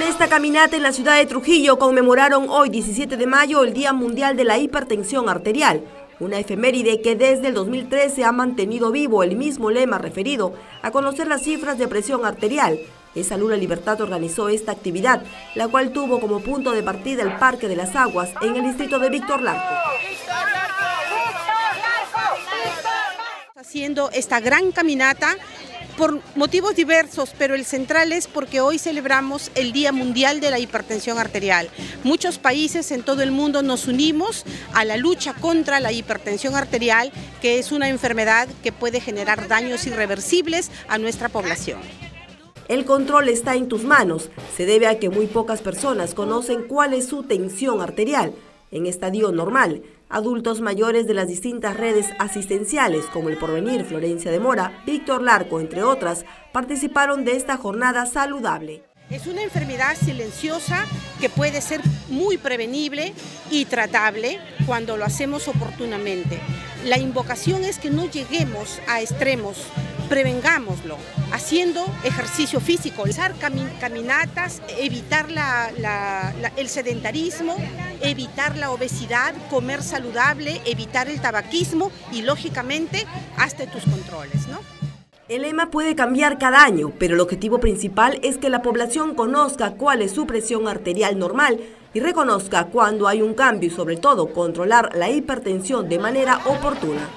esta caminata en la ciudad de Trujillo conmemoraron hoy 17 de mayo el Día Mundial de la Hipertensión Arterial, una efeméride que desde el 2013 ha mantenido vivo el mismo lema referido a conocer las cifras de presión arterial. Esa Lula Libertad organizó esta actividad, la cual tuvo como punto de partida el Parque de las Aguas en el distrito de Víctor Larco. Haciendo esta gran caminata por motivos diversos, pero el central es porque hoy celebramos el Día Mundial de la Hipertensión Arterial. Muchos países en todo el mundo nos unimos a la lucha contra la hipertensión arterial, que es una enfermedad que puede generar daños irreversibles a nuestra población. El control está en tus manos. Se debe a que muy pocas personas conocen cuál es su tensión arterial en estadio normal. Adultos mayores de las distintas redes asistenciales como el Porvenir, Florencia de Mora, Víctor Larco, entre otras, participaron de esta jornada saludable. Es una enfermedad silenciosa que puede ser muy prevenible y tratable cuando lo hacemos oportunamente. La invocación es que no lleguemos a extremos, prevengámoslo, haciendo ejercicio físico, usar caminatas, evitar el sedentarismo, evitar la obesidad, comer saludable, evitar el tabaquismo y lógicamente hazte tus controles. ¿no? El lema puede cambiar cada año, pero el objetivo principal es que la población conozca cuál es su presión arterial normal y reconozca cuando hay un cambio y sobre todo controlar la hipertensión de manera oportuna.